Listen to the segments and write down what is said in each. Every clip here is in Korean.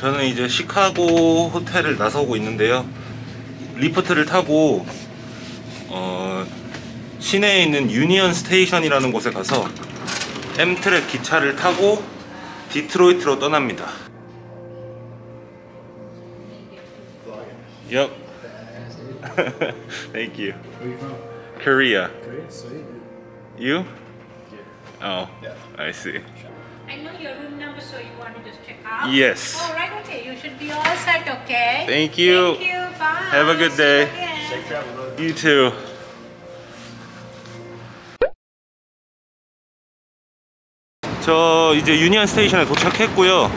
저는 이제 시카고 호텔을 나서고 있는데요. Lyft를 타고 어, 시내에 있는 Union Station이라는 곳에 가서 Amtrak 기차를 타고 디트로이트로 떠납니다. Yep. Thank you. Where you from? Korea. Korea. Sweet. You? Oh, I see. I know your room number, so you want to just check out? Yes. All right, okay. You should be all set, okay? Thank you. Thank you. Bye. Have a good you day. brother. You too. 저 이제 유니언 스테이션에 도착했고요.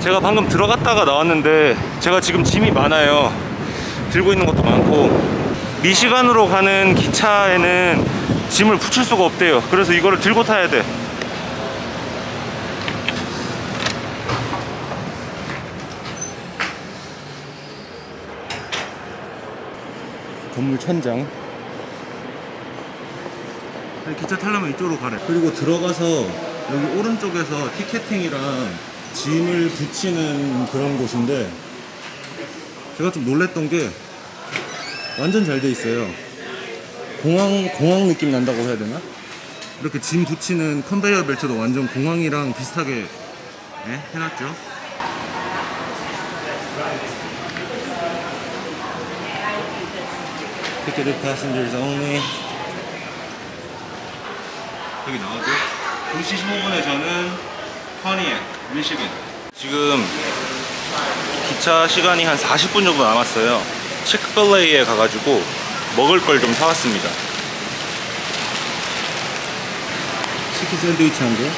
제가 방금 들어갔다가 나왔는데 제가 지금 짐이 많아요. 들고 있는 것도 많고 미시간으로 가는 기차에는 짐을 붙일 수가 없대요. 그래서 이거를 들고 타야 돼. 건물 천장. 기차 타려면 이쪽으로 가래. 그리고 들어가서 여기 오른쪽에서 티켓팅이랑 짐을 붙이는 그런 곳인데 제가 좀 놀랬던 게 완전 잘 돼 있어요. 공항 공항 느낌 난다고 해야 되나? 이렇게 짐 붙이는 컨베이어 벨트도 완전 공항이랑 비슷하게 예, 해놨죠. Ticketed passengers only. 여기 나오죠? 2시 15분에 저는 퍼니액, 밀시간. 지금 기차 시간이 한 40분 정도 남았어요. 치크필레이에 가가지고 먹을 걸 좀 사왔습니다. 치킨 샌드위치 한 개.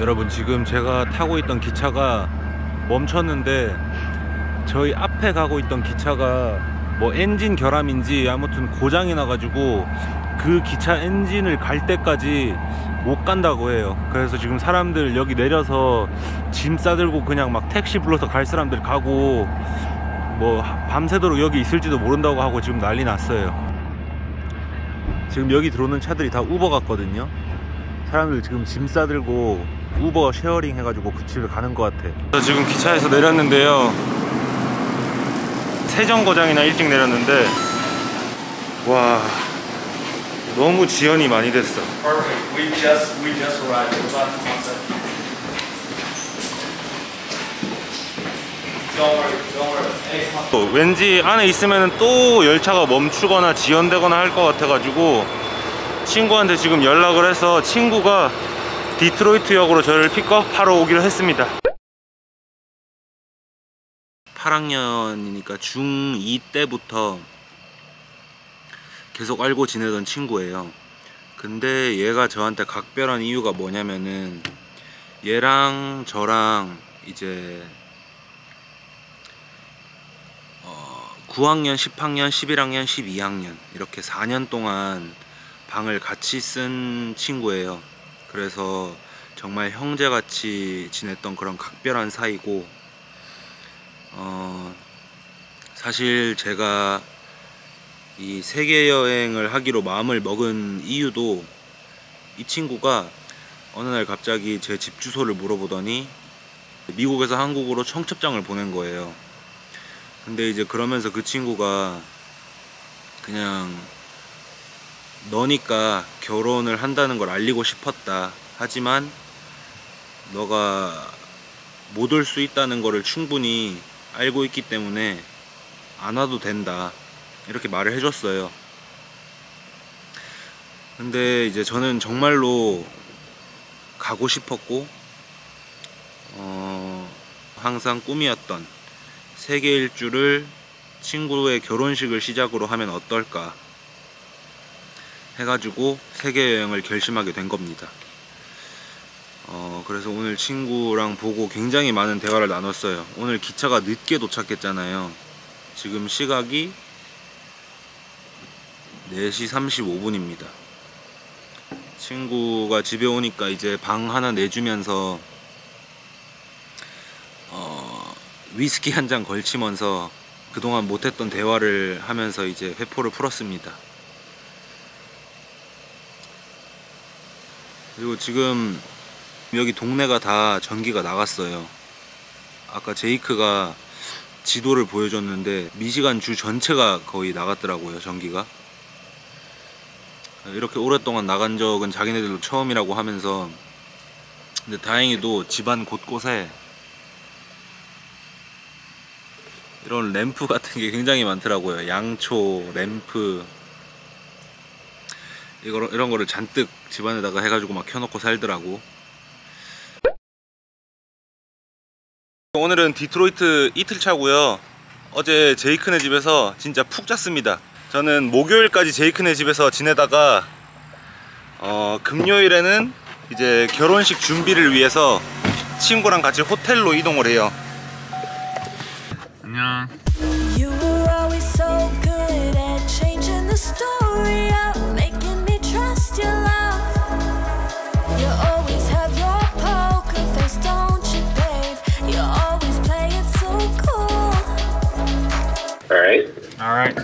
여러분 지금 제가 타고 있던 기차가 멈췄는데 저희 앞에 가고 있던 기차가 뭐 엔진 결함인지 아무튼 고장이 나가지고 그 기차 엔진을 갈 때까지 못 간다고 해요. 그래서 지금 사람들 여기 내려서 짐 싸들고 그냥 막 택시 불러서 갈 사람들 가고 뭐 밤새도록 여기 있을지도 모른다고 하고 지금 난리 났어요. 지금 여기 들어오는 차들이 다 우버 같거든요. 사람들 지금 짐 싸들고 우버 sharing 해가지고 그 집에 가는 것 같아. 저 지금 기차에서 내렸는데요. 세정거장이나 일찍 내렸는데 와 너무 지연이 많이 됐어. 또 왠지 안에 있으면 또 열차가 멈추거나 지연되거나 할 것 같아가지고 친구한테 지금 연락을 해서 친구가 디트로이트역으로 저를 픽업하러 오기로 했습니다. 8학년이니까 중2 때부터 계속 알고 지내던 친구예요. 근데 얘가 저한테 각별한 이유가 뭐냐면은 얘랑 저랑 이제 어, 9학년, 10학년, 11학년, 12학년 이렇게 4년 동안 방을 같이 쓴 친구예요. 그래서 정말 형제같이 지냈던 그런 각별한 사이고 어, 사실 제가 이 세계 여행을 하기로 마음을 먹은 이유도 이 친구가 어느 날 갑자기 제 집 주소를 물어보더니 미국에서 한국으로 청첩장을 보낸 거예요. 근데 이제 그러면서 그 친구가 그냥 너니까 결혼을 한다는 걸 알리고 싶었다. 하지만 너가 못 올 수 있다는 거를 충분히 알고 있기 때문에 안 와도 된다. 이렇게 말을 해줬어요. 근데 이제 저는 정말로 가고 싶었고, 어, 항상 꿈이었던 세계 일주를 친구의 결혼식을 시작으로 하면 어떨까 해가지고 세계 여행을 결심하게 된 겁니다. 어, 그래서 오늘 친구랑 보고 굉장히 많은 대화를 나눴어요. 오늘 기차가 늦게 도착했잖아요. 지금 시각이 4시 35분입니다. 친구가 집에 오니까 이제 방 하나 내주면서 어, 위스키 한 잔 걸치면서 그동안 못했던 대화를 하면서 이제 회포를 풀었습니다. 그리고 지금 여기 동네가 다 전기가 나갔어요. 아까 제이크가 지도를 보여줬는데 미시간 주 전체가 거의 나갔더라고요 전기가. 이렇게 오랫동안 나간 적은 자기네들도 처음이라고 하면서 근데 다행히도 집안 곳곳에 이런 램프 같은 게 굉장히 많더라고요. 양초, 램프 이거 이런 거를 잔뜩 집안에다가 해가지고 막 켜놓고 살더라고. 오늘은 디트로이트 이틀 차고요. 어제 제이크네 집에서 진짜 푹 잤습니다. 저는 목요일까지 제이크네 집에서 지내다가 어, 금요일에는 이제 결혼식 준비를 위해서 친구랑 같이 호텔로 이동을 해요. 안녕.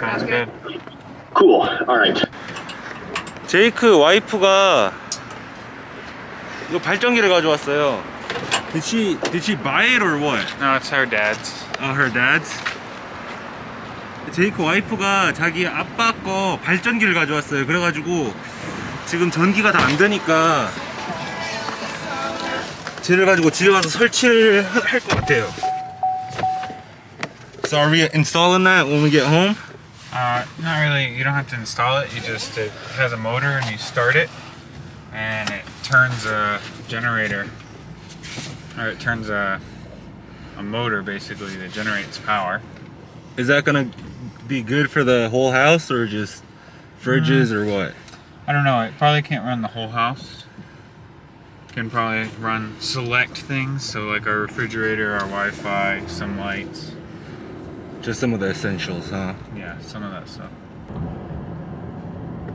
Sounds good. Cool. All right. 제이크 와이프가 이거 발전기를 가져왔어요. Did she did she buy it or what? No, it's her dad's. 아, her dad's. 제이크 와이프가 자기 아빠 거 발전기를 가져왔어요. 그래가지고 지금 전기가 다 안 되니까 쟤를 가지고 집에 가서 설치를 할 것 같아요. So are we installing that when we get home? Uh, not really. You don't have to install it. You just it has a motor and you start it, and it turns a generator, or it turns a a motor basically that generates power. Is that gonna be good for the whole house or just fridges or what? I don't know. It probably can't run the whole house. Can probably run select things, so like our refrigerator, our Wi-Fi, some lights. Just some of the essentials, huh? Yeah, some of that stuff.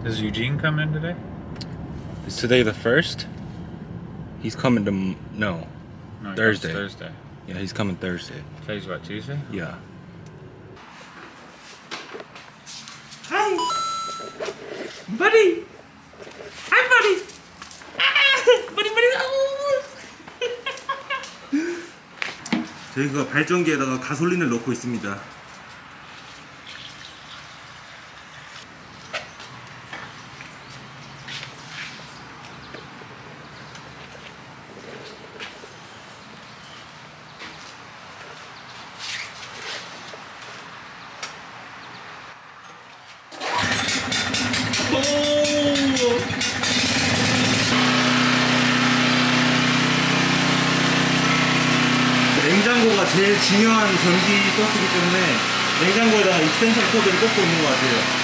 Does Eugene come in today? Is today the first? He's coming to m- no. No, he comes Thursday. Thursday. Yeah, he's coming Thursday. Today's what Tuesday? Yeah. Hi, buddy. Hi, buddy. Ah, buddy, buddy. 저희가 발전기에다가 가솔린을 넣고 있습니다. 제일 중요한 전기 소스이기 때문에 냉장고에다가 익스텐션 코드를 꽂고 있는 것 같아요.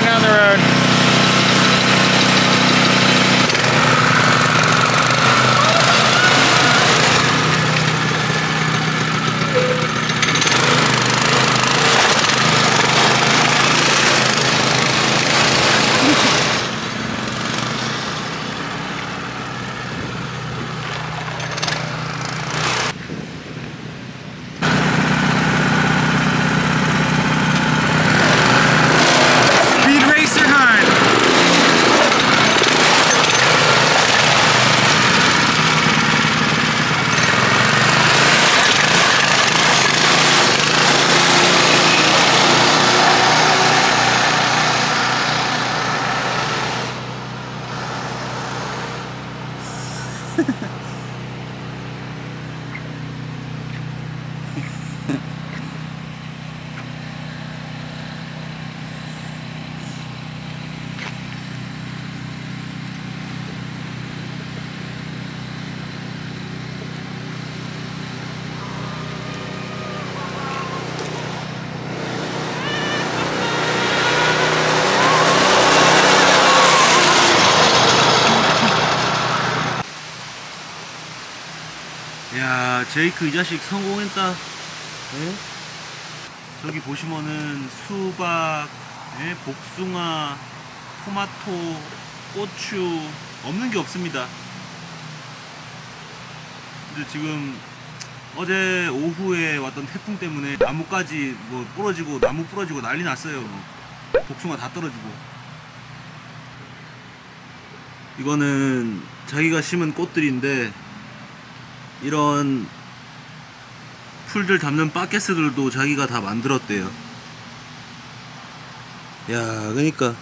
down the road. 야 제이크 이 자식 성공했다 예? 저기 보시면은 수박 예? 복숭아 토마토 고추 없는 게 없습니다 근데 지금 어제 오후에 왔던 태풍 때문에 나무까지 뭐 부러지고 나무 부러지고 난리 났어요 뭐. 복숭아 다 떨어지고 이거는 자기가 심은 꽃들인데 이런 풀들 담는 바켓들도 자기가 다 만들었대요. 야, 그러니까